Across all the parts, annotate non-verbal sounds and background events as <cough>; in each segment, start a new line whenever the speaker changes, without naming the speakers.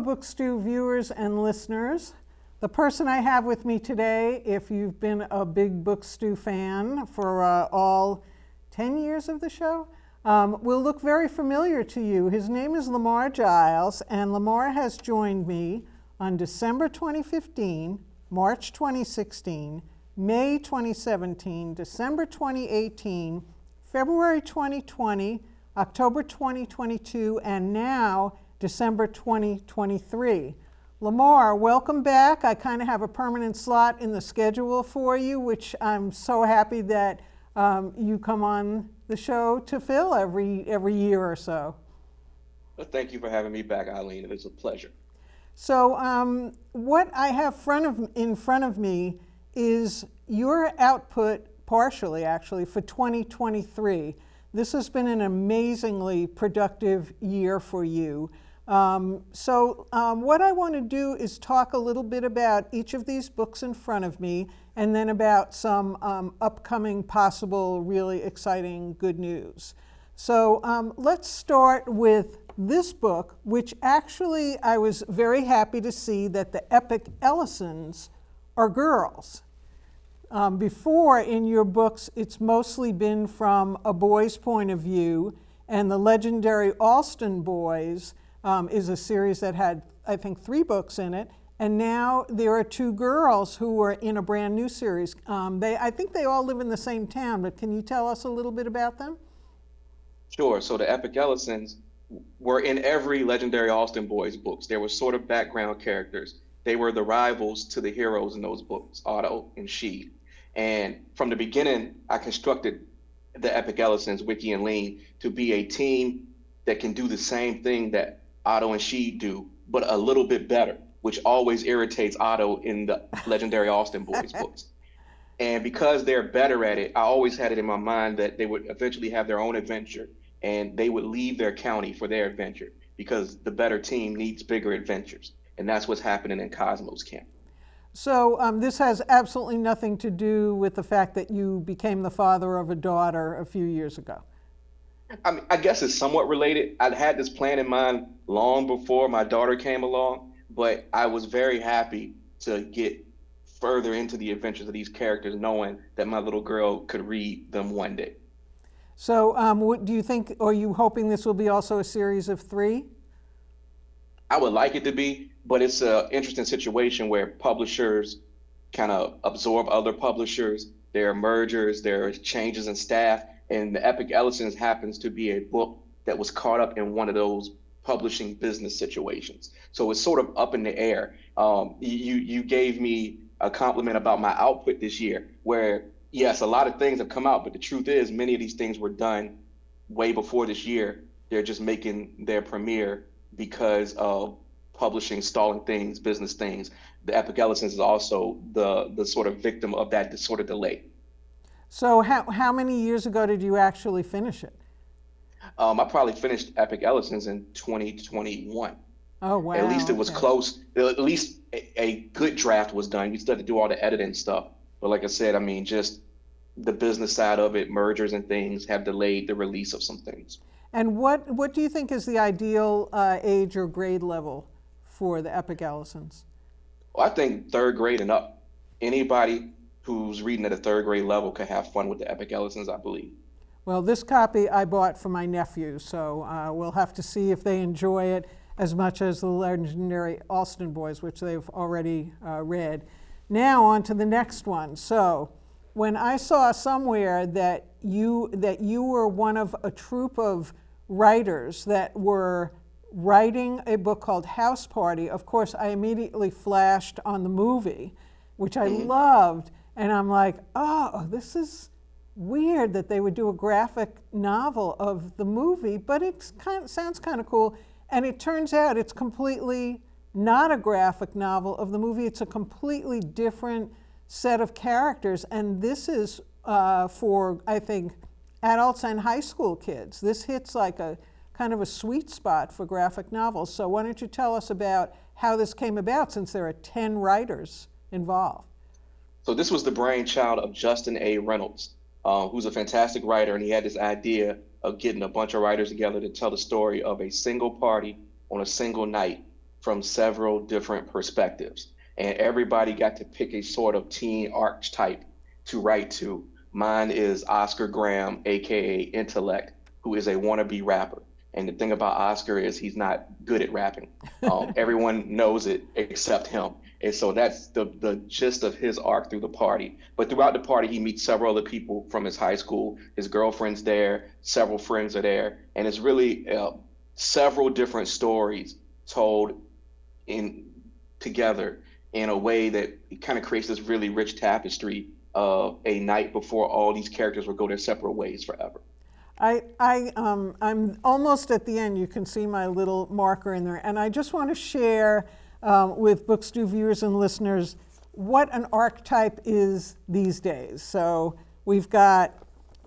Book Stew viewers and listeners. The person I have with me today, if you've been a big Book Stew fan for uh, all 10 years of the show, um, will look very familiar to you. His name is Lamar Giles, and Lamar has joined me on December 2015, March 2016, May 2017, December 2018, February 2020, October 2022, and now December 2023. Lamar, welcome back. I kind of have a permanent slot in the schedule for you, which I'm so happy that um, you come on the show to fill every every year or so.
Well, thank you for having me back, Eileen. It is a pleasure.
So, um, what I have front of in front of me is your output, partially actually, for 2023. This has been an amazingly productive year for you. Um, so, um, what I want to do is talk a little bit about each of these books in front of me and then about some um, upcoming, possible, really exciting good news. So, um, let's start with this book, which actually I was very happy to see that the epic Ellisons are girls. Um, before in your books, it's mostly been from a boy's point of view, and the legendary Alston Boys um, is a series that had, I think, three books in it. And now there are two girls who are in a brand new series. Um, they, I think they all live in the same town, but can you tell us a little bit about them?
Sure. So the Epic Ellisons were in every legendary Alston Boys books. They were sort of background characters. They were the rivals to the heroes in those books, Otto and Sheed. And from the beginning, I constructed the Epic Ellisons, Wiki and Lean, to be a team that can do the same thing that Otto and Sheed do, but a little bit better, which always irritates Otto in the legendary Alston Boys <laughs> books. And because they're better at it, I always had it in my mind that they would eventually have their own adventure and they would leave their county for their adventure because the better team needs bigger adventures. And that's what's happening in Cosmic Camp.
So, um, this has absolutely nothing to do with the fact that you became the father of a daughter a few years ago.
I mean, I guess it's somewhat related. I'd had this plan in mind long before my daughter came along, but I was very happy to get further into the adventures of these characters, knowing that my little girl could read them one day.
So, um, what do you think? Are you hoping this will be also a series of three?
I would like it to be, but it's an interesting situation where publishers kind of absorb other publishers. There are mergers, there are changes in staff, and the Epic Ellisons happens to be a book that was caught up in one of those publishing business situations. So it's sort of up in the air. Um, you you gave me a compliment about my output this year, where yes, a lot of things have come out, but the truth is many of these things were done way before this year. They're just making their premiere because of publishing stalling things, business things. The Epic Ellisons is also the the sort of victim of that sort of delay.
So how, how many years ago did you actually finish it?
Um, I probably finished Epic Ellisons in 2021.
Oh wow!
At least it was okay. close. At least a, a, good draft was done. We still had to do all the editing stuff. But like I said, I mean, just the business side of it, mergers and things, have delayed the release of some things.
And what what do you think is the ideal uh, age or grade level for the Epic Ellisons?
Well, I think third grade and up. Anybody who's reading at a third grade level can have fun with the Epic Ellisons, I believe.
Well, this copy I bought for my nephew, so uh, we'll have to see if they enjoy it as much as the legendary Alston Boys, which they've already uh, read. Now on to the next one. So, when I saw somewhere that you that you were one of a troupe of writers that were writing a book called House Party, of course, I immediately flashed on the movie, which I mm-hmm. loved. And I'm like, oh, this is weird that they would do a graphic novel of the movie, but it kind of sounds kind of cool. And it turns out it's completely not a graphic novel of the movie. It's a completely different set of characters. And this is uh, for, I think, adults and high school kids. This hits like a kind of a sweet spot for graphic novels. So why don't you tell us about how this came about since there are 10 writers involved?
So this was the brainchild of Justin A. Reynolds, uh, who's a fantastic writer, and he had this idea of getting a bunch of writers together to tell the story of a single party on a single night from several different perspectives. And everybody got to pick a sort of teen archetype to write to. Mine is Oscar Graham, aka Intellect, who is a wannabe rapper. And the thing about Oscar is he's not good at rapping. Um, <laughs> everyone knows it except him. And so that's the, the gist of his arc through the party. But throughout the party, he meets several other people from his high school. His girlfriend's there, several friends are there. And it's really uh, several different stories told in together in a way that kind of creates this really rich tapestry of a night before all these characters will go their separate ways forever.
I, I, um, I'm almost at the end. You can see my little marker in there. And I just want to share um, with Books Stew viewers and listeners what an archetype is these days. So we've got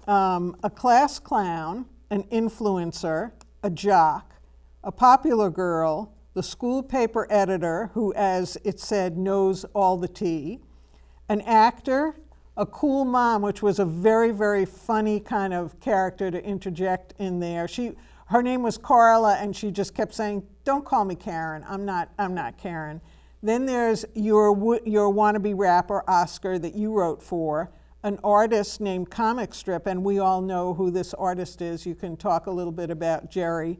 um, a class clown, an influencer, a jock, a popular girl, the school paper editor, who, as it said, knows all the tea, an actor, a cool mom, which was a very, very funny kind of character to interject in there. She, her name was Carla, and she just kept saying, "Don't call me Karen. I'm not. I'm not Karen." Then there's your your wannabe rapper Oscar that you wrote for, an artist named Comic Strip, and we all know who this artist is. You can talk a little bit about Jerry,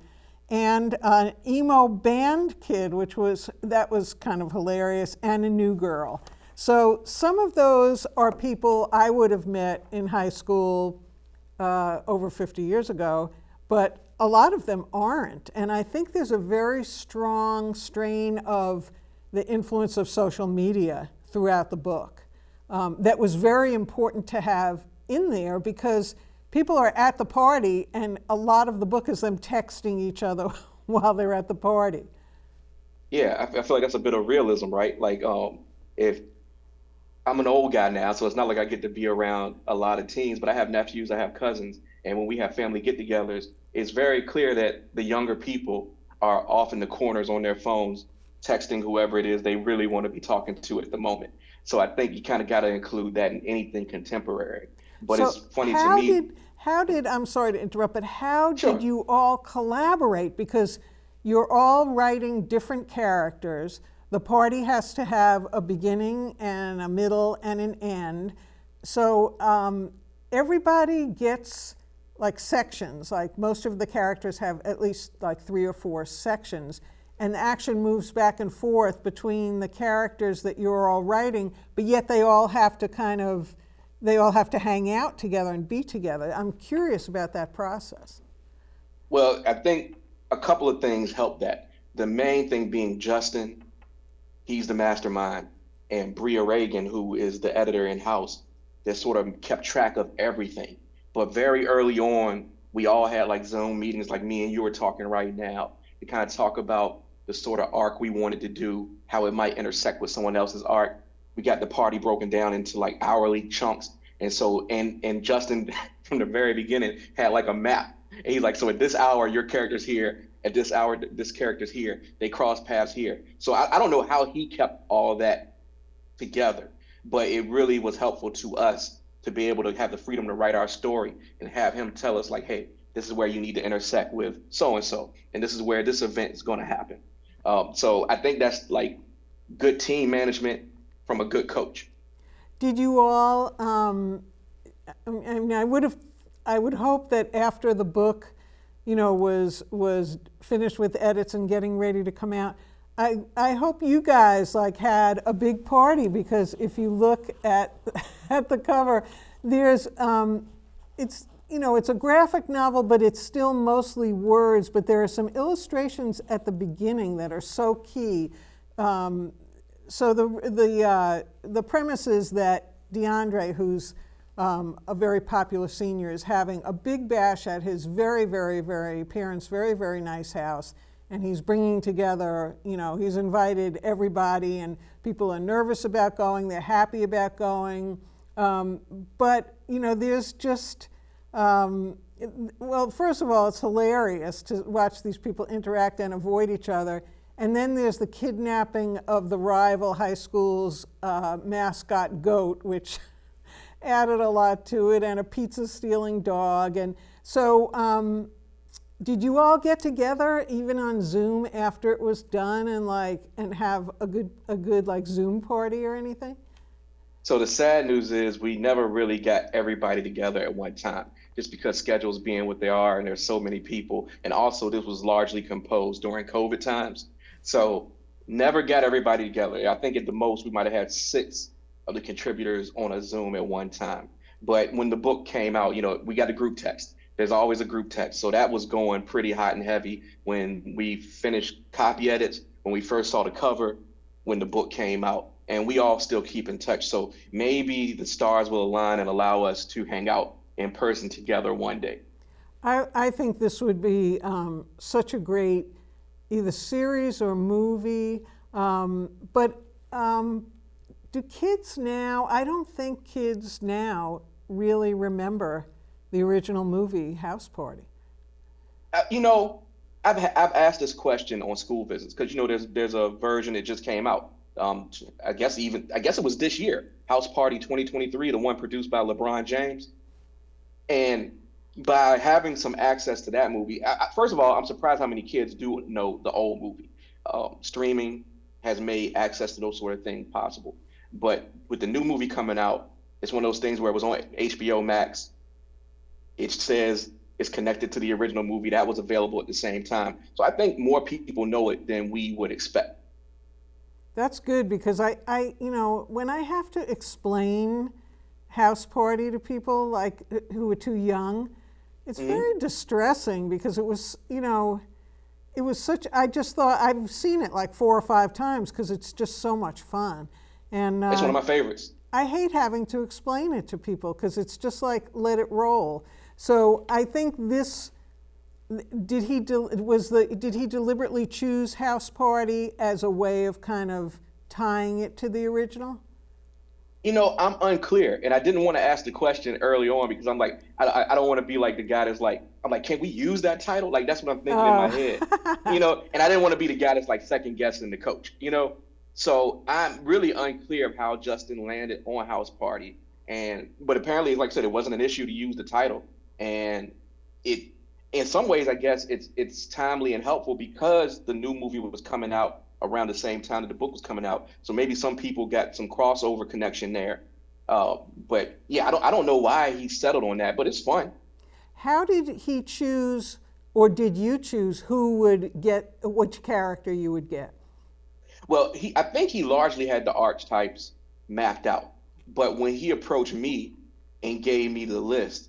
and an emo band kid, which was that was kind of hilarious, and a new girl. So some of those are people I would have met in high school uh, over 50 years ago, but a lot of them aren't. And I think there's a very strong strain of the influence of social media throughout the book um, that was very important to have in there because people are at the party and a lot of the book is them texting each other <laughs> while they're at the party.
Yeah, I, feel like that's a bit of realism, right? Like, um, if I'm an old guy now, so it's not like I get to be around a lot of teens, but I have nephews, I have cousins, and when we have family get-togethers, it's very clear that the younger people are off in the corners on their phones texting whoever it is they really want to be talking to at the moment. So I think you kind of got to include that in anything contemporary. But so it's funny to me.
Did, how did, I'm sorry to interrupt, but how sure. did you all collaborate? Because you're all writing different characters. The party has to have a beginning and a middle and an end. So um, everybody gets like sections, like most of the characters have at least like three or four sections, and the action moves back and forth between the characters that you're all writing, but yet they all have to kind of they all have to hang out together and be together. I'm curious about that process.
Well, I think a couple of things help that. The main thing being Justin, he's the mastermind, and Bria Ragin, who is the editor in house, that sort of kept track of everything. But very early on, we all had like Zoom meetings, like me and you were talking right now, to kind of talk about the sort of arc we wanted to do, how it might intersect with someone else's arc. We got the party broken down into like hourly chunks. And so, and and Justin <laughs> from the very beginning had like a map. And he's like, so at this hour, your character's here. At this hour, this character's here. They cross paths here. So I, I don't know how he kept all that together, but it really was helpful to us to be able to have the freedom to write our story and have him tell us like, hey, this is where you need to intersect with so and so, and this is where this event is going to happen. Um, so I think that's like good team management from a good coach.
Did you all? Um, I mean, I would have, I would hope that after the book, you know, was was finished with edits and getting ready to come out, I, I hope you guys like had a big party because if you look at <laughs> at the cover, there's um, it's you know it's a graphic novel, but it's still mostly words. But there are some illustrations at the beginning that are so key. Um, so the the uh, the premise is that DeAndre, who's um, a very popular senior, is having a big bash at his very very very parents' very very nice house and he's bringing together, you know, he's invited everybody, and people are nervous about going, they're happy about going. Um, but, you know, there's just, um, it, well, first of all, it's hilarious to watch these people interact and avoid each other. And then there's the kidnapping of the rival high school's uh, mascot goat, which <laughs> added a lot to it, and a pizza stealing dog. And so, um, did you all get together even on Zoom after it was done and like and have a good a good like Zoom party or anything?
So the sad news is we never really got everybody together at one time, just because schedules being what they are and there's so many people. And also this was largely composed during COVID times. So never got everybody together. I think at the most we might have had six of the contributors on a Zoom at one time. But when the book came out, you know, we got a group text. There's always a group text. So that was going pretty hot and heavy when we finished copy edits, when we first saw the cover, when the book came out. And we all still keep in touch. So maybe the stars will align and allow us to hang out in person together one day.
I, I think this would be um, such a great either series or movie. Um, but um, do kids now, I don't think kids now really remember the original movie House Party.
Uh, you know, I've, I've asked this question on school visits because, you know, there's, there's a version that just came out. Um, I guess even, I guess it was this year, House Party 2023, the one produced by LeBron James. And by having some access to that movie, I, first of all, I'm surprised how many kids do know the old movie. Um, streaming has made access to those sort of things possible. But with the new movie coming out, it's one of those things where it was on HBO Max. It says it's connected to the original movie that was available at the same time. So I think more people know it than we would expect.
That's good because I, I you know, when I have to explain House Party to people like who are too young, it's mm-hmm. very distressing because it was, you know, it was such. I just thought I've seen it like four or five times because it's just so much fun, and
uh, it's one of my favorites.
I hate having to explain it to people because it's just like let it roll. So I think this did he was the did he deliberately choose House Party as a way of kind of tying it to the original?
You know, I'm unclear, and I didn't want to ask the question early on because I'm like, I, I don't want to be like the guy that's like, I'm like, can we use that title? Like that's what I'm thinking uh. in my oh. head, <laughs> you know. And I didn't want to be the guy that's like second guessing the coach, you know. So I'm really unclear of how Justin landed on House Party, and but apparently, like I said, it wasn't an issue to use the title, and it, in some ways, I guess it's it's timely and helpful because the new movie was coming out around the same time that the book was coming out. So maybe some people got some crossover connection there. Uh, but yeah, I don't I don't know why he settled on that, but it's fun.
How did he choose, or did you choose who would get which character you would get?
Well, he I think he largely had the archetypes mapped out. But when he approached me and gave me the list,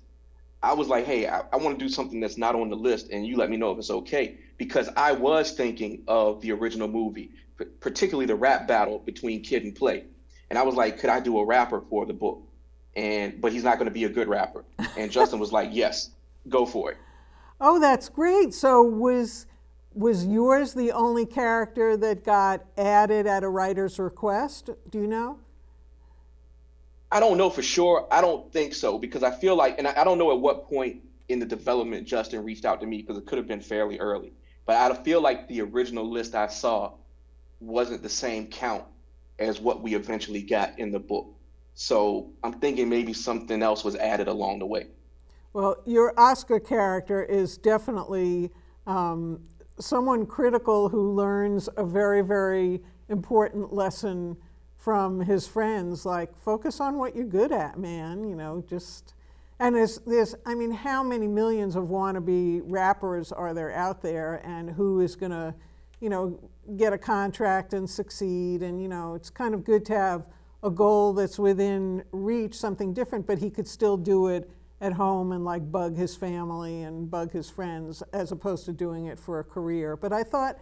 I was like, hey, I, I want to do something that's not on the list, and you let me know if it's okay because I was thinking of the original movie, particularly the rap battle between Kid and Play. And I was like, could I do a rapper for the book? And but he's not going to be a good rapper. And <laughs> Justin was like, yes, go for it.
Oh, that's great. So was was yours the only character that got added at a writer's request? Do you know?
I don't know for sure. I don't think so because I feel like, and I, I don't know at what point in the development Justin reached out to me because it could have been fairly early. But I feel like the original list I saw wasn't the same count as what we eventually got in the book. So I'm thinking maybe something else was added along the way.
Well, your Oscar character is definitely um, someone critical who learns a very, very important lesson from his friends, like focus on what you're good at, man. You know, just and there's, there's, I mean, how many millions of wannabe rappers are there out there, and who is going to, you know, get a contract and succeed? And you know, it's kind of good to have a goal that's within reach, something different, but he could still do it at home and like bug his family and bug his friends, as opposed to doing it for a career. But I thought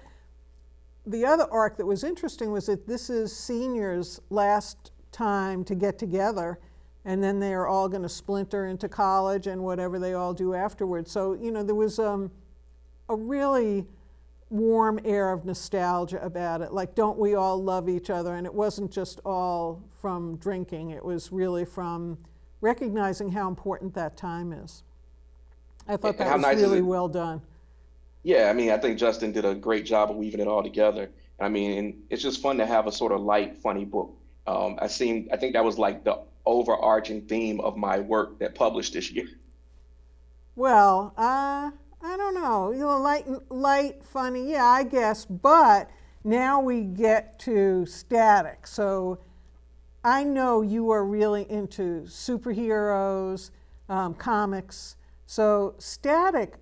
the other arc that was interesting was that this is seniors' last time to get together and then they are all going to splinter into college and whatever they all do afterwards. So, you know, there was um, a really warm air of nostalgia about it. Like, don't we all love each other? And it wasn't just all from drinking, it was really from recognizing how important that time is. I thought that was nice really well done.
Yeah, I mean, I think Justin did a great job of weaving it all together. I mean, it's just fun to have a sort of light, funny book. Um, I seem, I think that was like the overarching theme of my work that published this year?
Well, uh, I don't know, you know, light, light, funny, yeah, I guess. But now we get to static. So I know you are really into superheroes, um, comics. So static,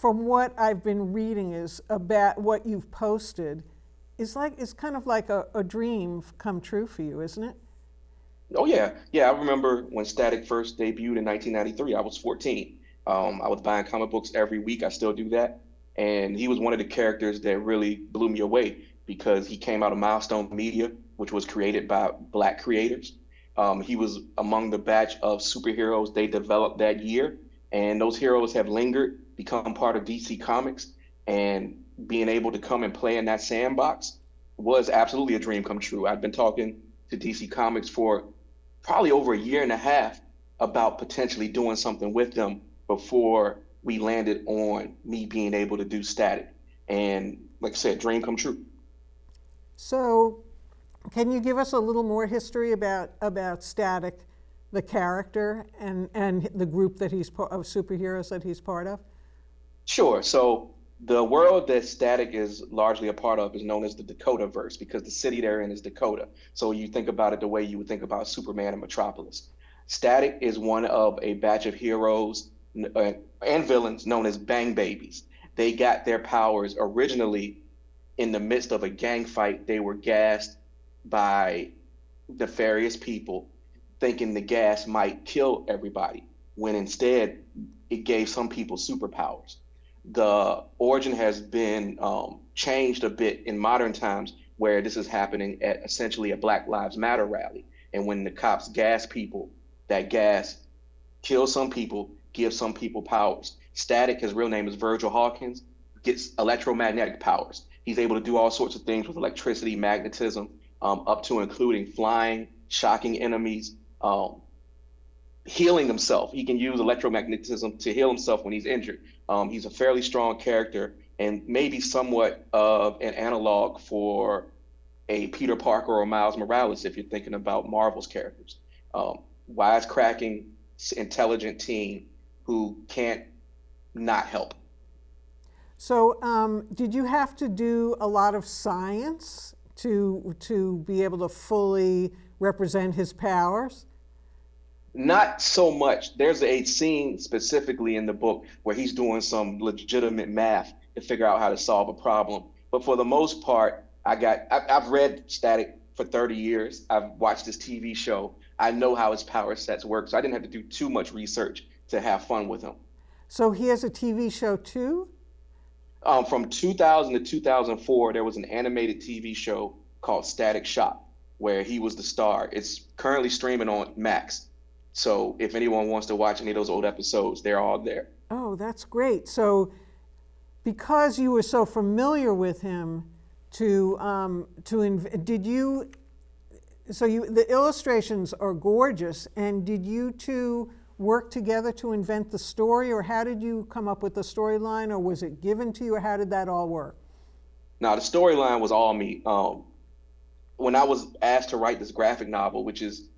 from what I've been reading, is about what you've posted. Is like it's kind of like a, a dream come true for you, isn't it?
Oh yeah, yeah. I remember when Static first debuted in 1993. I was 14. Um, I was buying comic books every week. I still do that. And he was one of the characters that really blew me away because he came out of Milestone Media, which was created by black creators. Um, he was among the batch of superheroes they developed that year, and those heroes have lingered, become part of DC Comics, and being able to come and play in that sandbox was absolutely a dream come true. I've been talking to DC Comics for probably over a year and a half about potentially doing something with them before we landed on me being able to do static. And like I said, dream come true.
So, can you give us a little more history about about Static, the character, and and the group that he's part of superheroes that he's part of?
Sure. So the world that Static is largely a part of is known as the Dakota verse because the city they're in is Dakota. So you think about it the way you would think about Superman and Metropolis. Static is one of a batch of heroes uh, and villains known as Bang Babies. They got their powers originally in the midst of a gang fight. They were gassed by nefarious people, thinking the gas might kill everybody, when instead it gave some people superpowers. The origin has been um, changed a bit in modern times, where this is happening at essentially a Black Lives Matter rally. And when the cops gas people, that gas kills some people give some people powers. Static, his real name is Virgil Hawkins, gets electromagnetic powers. He's able to do all sorts of things with electricity, magnetism, um, up to including flying, shocking enemies, um, healing himself. He can use electromagnetism to heal himself when he's injured. Um, he's a fairly strong character and maybe somewhat of an analog for a Peter Parker or Miles Morales if you're thinking about Marvel's characters. Um, wisecracking, intelligent teen who can't not help.
So, um, did you have to do a lot of science to to be able to fully represent his powers?
Not so much. There's a scene specifically in the book where he's doing some legitimate math to figure out how to solve a problem. But for the most part, I got I, I've read Static for 30 years. I've watched this TV show. I know how his power sets work, so I didn't have to do too much research to have fun with him.
So he has a TV show too?
Um, from 2000 to 2004, there was an animated TV show called Static Shock, where he was the star. It's currently streaming on Max. So if anyone wants to watch any of those old episodes, they're all there.
Oh, that's great. So because you were so familiar with him, to um, to inv- did you? So you the illustrations are gorgeous, and did you two work together to invent the story, or how did you come up with the storyline, or was it given to you, or how did that all work?
Now, the storyline was all me. Um, when I was asked to write this graphic novel, which is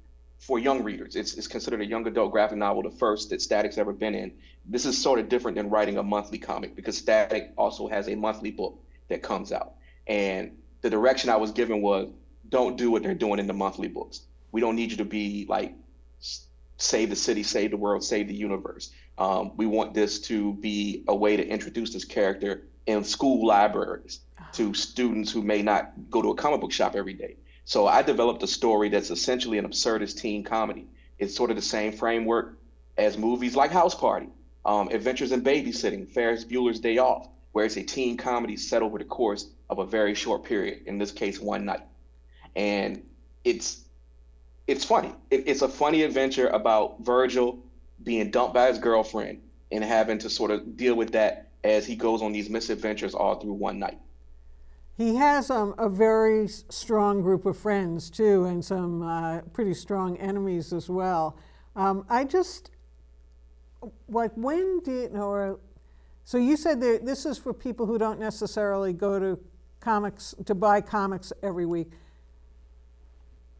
for young readers, it's, it's considered a young adult graphic novel, the first that Static's ever been in. This is sort of different than writing a monthly comic because Static also has a monthly book that comes out. And the direction I was given was don't do what they're doing in the monthly books. We don't need you to be like save the city, save the world, save the universe. Um, we want this to be a way to introduce this character in school libraries to students who may not go to a comic book shop every day. So I developed a story that's essentially an absurdist teen comedy. It's sort of the same framework as movies like House Party, um, Adventures in Babysitting, Ferris Bueller's Day Off, where it's a teen comedy set over the course of a very short period, in this case, one night. And it's it's funny. It, it's a funny adventure about Virgil being dumped by his girlfriend and having to sort of deal with that as he goes on these misadventures all through one night.
He has um, a very strong group of friends too, and some uh, pretty strong enemies as well. Um, I just like when did or so you said that this is for people who don't necessarily go to comics to buy comics every week.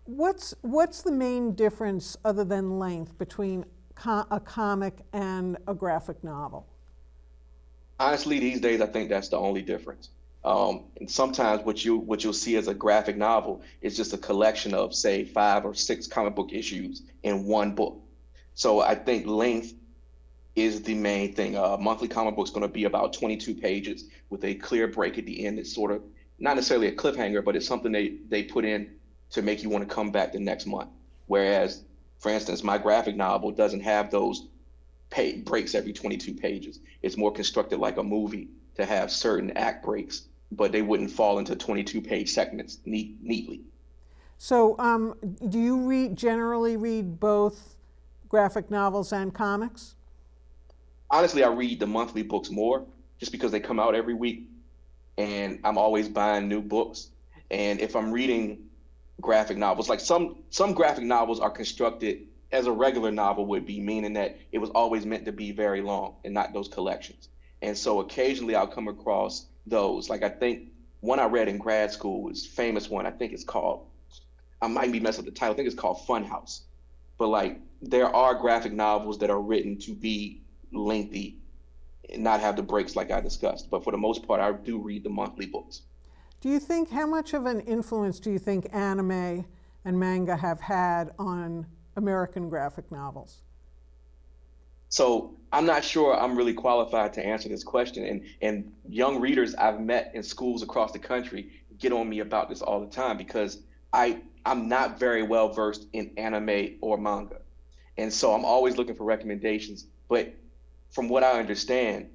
What's, what's the main difference, other than length, between a comic and a graphic novel?
Honestly, these days I think that's the only difference. Um, and sometimes what you what you'll see as a graphic novel is just a collection of say five or six comic book issues in one book. So I think length is the main thing. A monthly comic book is going to be about 22 pages with a clear break at the end. It's sort of not necessarily a cliffhanger, but it's something they they put in to make you want to come back the next month. Whereas, for instance, my graphic novel doesn't have those pay, breaks every 22 pages. It's more constructed like a movie to have certain act breaks, but they wouldn't fall into 22 page segments neat, neatly.
So, um, do you read generally read both graphic novels and comics?
Honestly, I read the monthly books more just because they come out every week and I'm always buying new books. And if I'm reading graphic novels, like some some graphic novels are constructed as a regular novel would be, meaning that it was always meant to be very long and not those collections. And so occasionally I'll come across those. Like I think one I read in grad school was famous one. I think it's called I might be messing up the title. I think it's called Funhouse. But like there are graphic novels that are written to be lengthy and not have the breaks like I discussed. But for the most part, I do read the monthly books.
Do you think how much of an influence do you think anime and manga have had on American graphic novels?
So I'm not sure I'm really qualified to answer this question. And and young readers I've met in schools across the country get on me about this all the time because I I'm not very well versed in anime or manga. And so I'm always looking for recommendations. But from what I understand,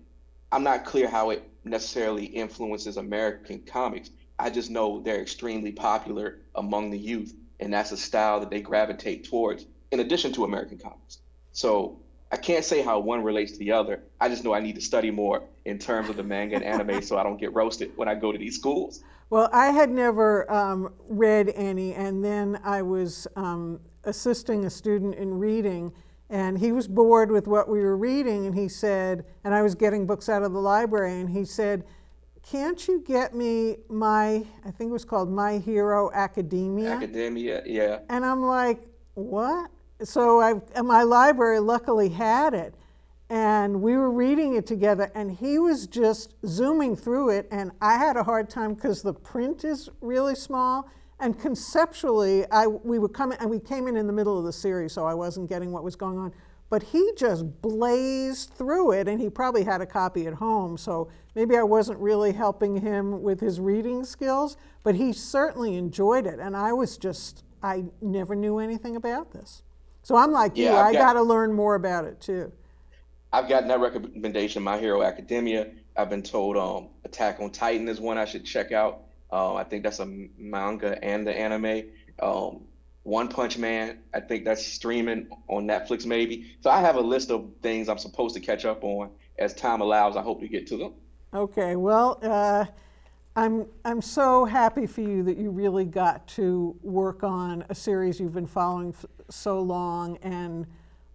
I'm not clear how it necessarily influences American comics. I just know they're extremely popular among the youth, and that's a style that they gravitate towards, in addition to American comics. So I can't say how one relates to the other. I just know I need to study more in terms of the manga and anime so I don't get roasted when I go to these schools.
Well, I had never um, read any, and then I was um, assisting a student in reading and he was bored with what we were reading, and he said, and I was getting books out of the library, and he said, Can't you get me my, I think it was called My Hero Academia?
Academia, yeah.
And I'm like, What? So I, my library luckily had it, and we were reading it together, and he was just zooming through it, and I had a hard time because the print is really small and conceptually, I, we were coming, and we came in in the middle of the series, so I wasn't getting what was going on. But he just blazed through it, and he probably had a copy at home, so maybe I wasn't really helping him with his reading skills, but he certainly enjoyed it, and I was just, I never knew anything about this. So I'm like yeah, you, I've I got to learn more about it too.
I've gotten that recommendation, My Hero Academia. I've been told um, Attack on Titan is one I should check out. Uh, I think that's a manga and the anime. Um, One Punch Man, I think that's streaming on Netflix maybe. So I have a list of things I'm supposed to catch up on as time allows. I hope to get to them.
Okay, well, uh, I'm I'm so happy for you that you really got to work on a series you've been following so long and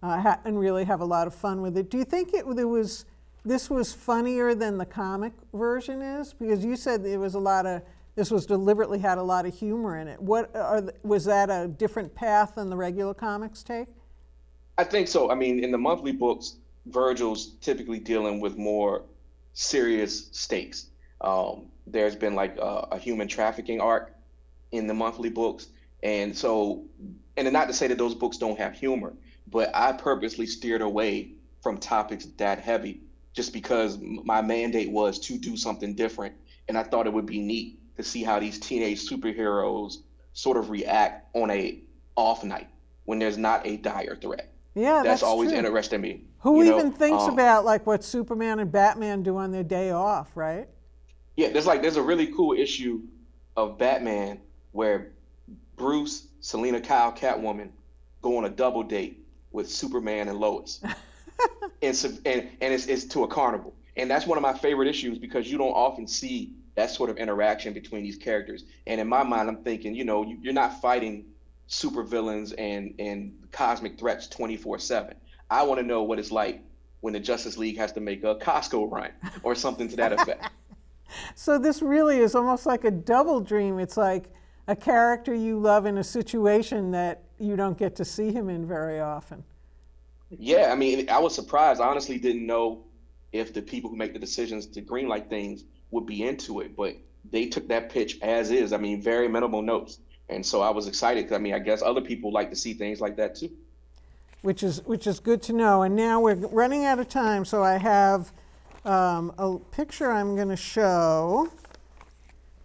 uh, and really have a lot of fun with it. Do you think it there was this was funnier than the comic version is? Because you said there was a lot of this was deliberately had a lot of humor in it. What the, was that a different path than the regular comics take?
I think so. I mean, in the monthly books, Virgil's typically dealing with more serious stakes. Um, there's been like a, a, human trafficking arc in the monthly books, and so, and not to say that those books don't have humor, but I purposely steered away from topics that heavy, just because my mandate was to do something different, and I thought it would be neat to see how these teenage superheroes sort of react on a off night when there's not a dire threat.
Yeah, that's,
that's always
true.
interested me.
Who even know? thinks um, about like what Superman and Batman do on their day off, right?
Yeah, there's like there's a really cool issue of Batman where Bruce, Selina Kyle, Catwoman go on a double date with Superman and Lois, <laughs> and and and it's, it's to a carnival, and that's one of my favorite issues because you don't often see that sort of interaction between these characters. And in my mind, I'm thinking, you know, you're not fighting supervillains and and cosmic threats 24/7. I want to know what it's like when the Justice League has to make a Costco run or something to that effect. <laughs>
so this really is almost like a double dream. It's like a character you love in a situation that you don't get to see him in very often.
Yeah, I mean, I was surprised. I honestly didn't know if the people who make the decisions to greenlight things would be into it. But they took that pitch as is. I mean, very minimal notes. And so I was excited. I mean, I guess other people like to see things like that too.
Which is which is good to know. And now we're running out of time, so I have um, a picture I'm going to show.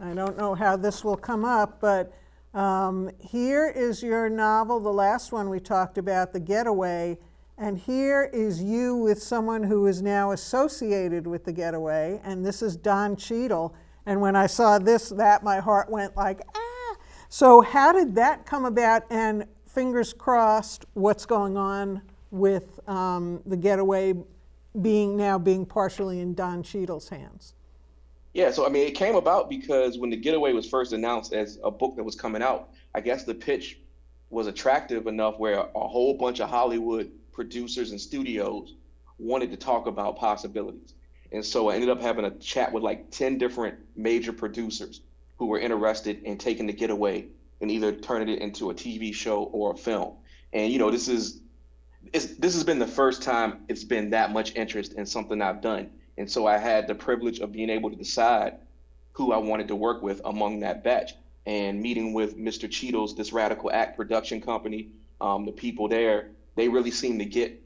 I don't know how this will come up, but um, here is your novel, the last one we talked about, The Getaway. And here is you with someone who is now associated with The Getaway, and this is Don Cheadle. And when I saw this, that, my heart went like, ah. So, how did that come about? And fingers crossed, what's going on with um, The Getaway being now being partially in Don Cheadle's hands?
Yeah, so I mean, it came about because when The Getaway was first announced as a book that was coming out, I guess the pitch was attractive enough where a whole bunch of Hollywood producers and studios wanted to talk about possibilities. And so I ended up having a chat with like 10 different major producers who were interested in taking The Getaway and either turning it into a TV show or a film. And you know, this is this has been the first time it's been that much interest in something I've done. And so I had the privilege of being able to decide who I wanted to work with among that batch. And meeting with Mr. Cheadle's, this Radical Act production company, um, the people there, they really seemed to get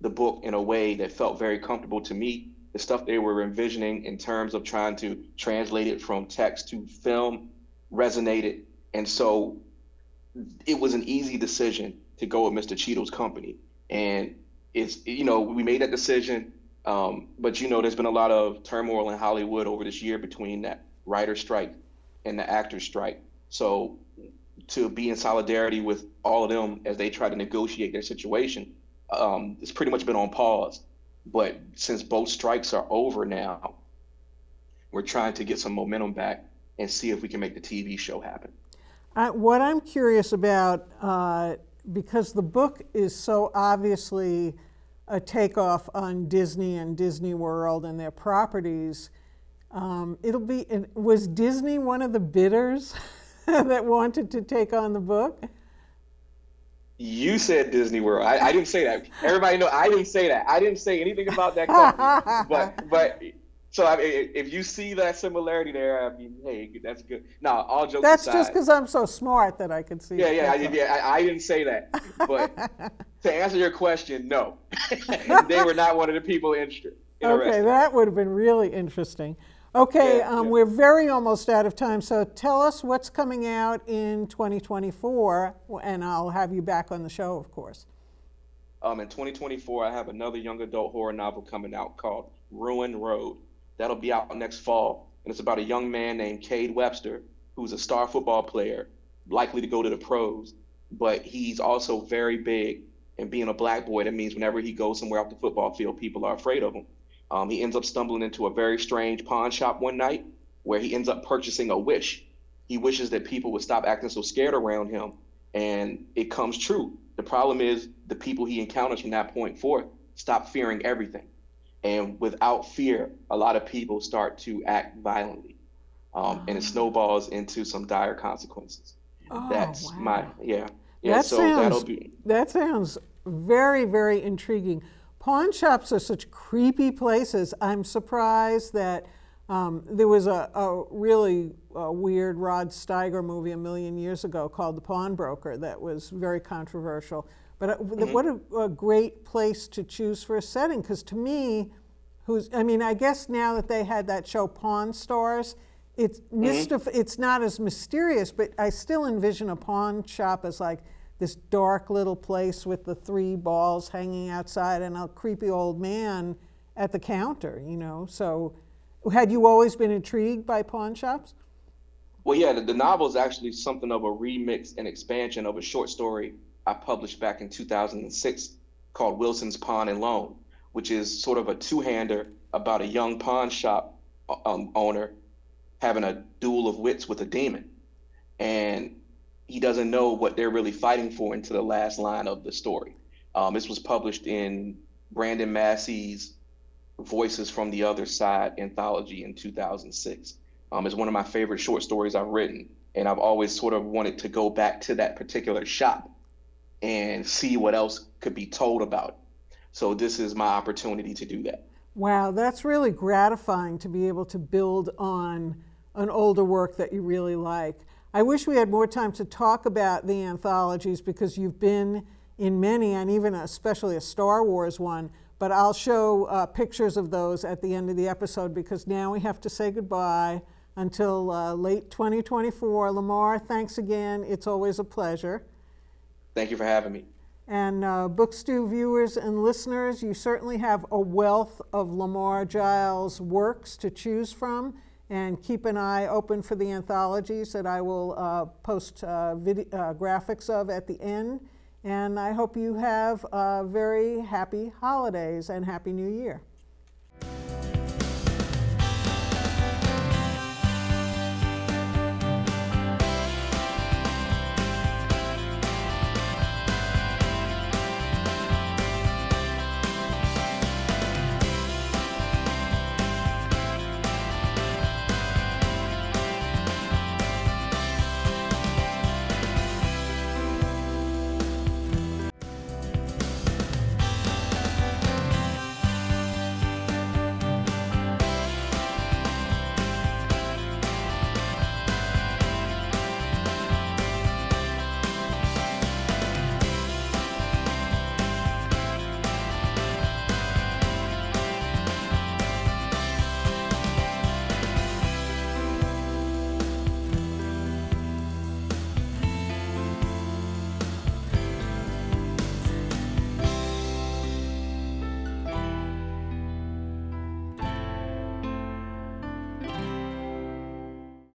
the book in a way that felt very comfortable to me. The stuff they were envisioning in terms of trying to translate it from text to film resonated. And so it was an easy decision to go with Mr. Cheadle's company. And it's, you know, we made that decision um, but you know, there's been a lot of turmoil in Hollywood over this year between that writer strike and the actor strike. So to be in solidarity with all of them as they try to negotiate their situation, um, it's pretty much been on pause. But since both strikes are over now, we're trying to get some momentum back and see if we can make the TV show happen.
Uh, what I'm curious about, uh, because the book is so obviously a takeoff on Disney and Disney World and their properties. Um, it'll be was Disney one of the bidders <laughs> that wanted to take on the book?
You said Disney World. I, I, didn't say that. Everybody know I didn't say that. I didn't say anything about that company. <laughs> but but so I mean, if you see that similarity there, I mean, hey, that's good. Now, all jokes aside.
That's
aside,
just because I'm so smart that I can see.
Yeah, yeah, I, yeah. I, I, didn't say that, but <laughs> to answer your question, no, <laughs> they were not one of the people interested.
Okay, that would have been really interesting. Okay, yeah, um, yeah. we're very almost out of time, so tell us what's coming out in 2024, and I'll have you back on the show, of course.
Um, in 2024, I have another young adult horror novel coming out called Ruin Road. That'll be out next fall. And it's about a young man named Cade Webster, who's a star football player, likely to go to the pros. But he's also very big. And being a black boy, that means whenever he goes somewhere off the football field, people are afraid of him. Um, he ends up stumbling into a very strange pawn shop one night where he ends up purchasing a wish. He wishes that people would stop acting so scared around him. And it comes true. The problem is the people he encounters from that point forth stop fearing everything. And without fear, a lot of people start to act violently. Um, and it ah. snowballs into some dire consequences.
Oh,
That's
wow.
my, yeah. Yeah,
that
so
sounds,
be...
That sounds very, very intriguing. Pawn shops are such creepy places. I'm surprised that um, there was a, a really uh, weird Rod Steiger movie a million years ago called The Pawnbroker that was very controversial. But uh, mm-hmm. what a, a, great place to choose for a setting, because to me, who's I mean, I guess now that they had that show Pawn Stars, it's mm-hmm. mystif- it's not as mysterious, but I still envision a pawn shop as like this dark little place with the three balls hanging outside and a creepy old man at the counter, you know. So, had you always been intrigued by pawn shops?
Well, yeah, the, the novel is actually something of a remix and expansion of a short story I published back in 2006 called Wilson's Pawn and Loan, which is sort of a two-hander about a young pawn shop um, owner having a duel of wits with a demon, and he doesn't know what they're really fighting for until the last line of the story. Um, this was published in Brandon Massey's Voices from the Other Side anthology in 2006. Um, it's one of my favorite short stories I've written, and I've always sort of wanted to go back to that particular shop and see what else could be told about it. So this is my opportunity to do that.
Wow, that's really gratifying to be able to build on an older work that you really like. I wish we had more time to talk about the anthologies because you've been in many, and even especially a Star Wars one. But I'll show uh, pictures of those at the end of the episode because now we have to say goodbye until uh, late 2024. Lamar, thanks again. It's always a pleasure.
Thank you for having me.
And uh, Book Stew viewers and listeners, you certainly have a wealth of Lamar Giles works to choose from. And keep an eye open for the anthologies that I will uh, post uh, video, uh, graphics of at the end. And I hope you have very happy holidays and Happy New Year.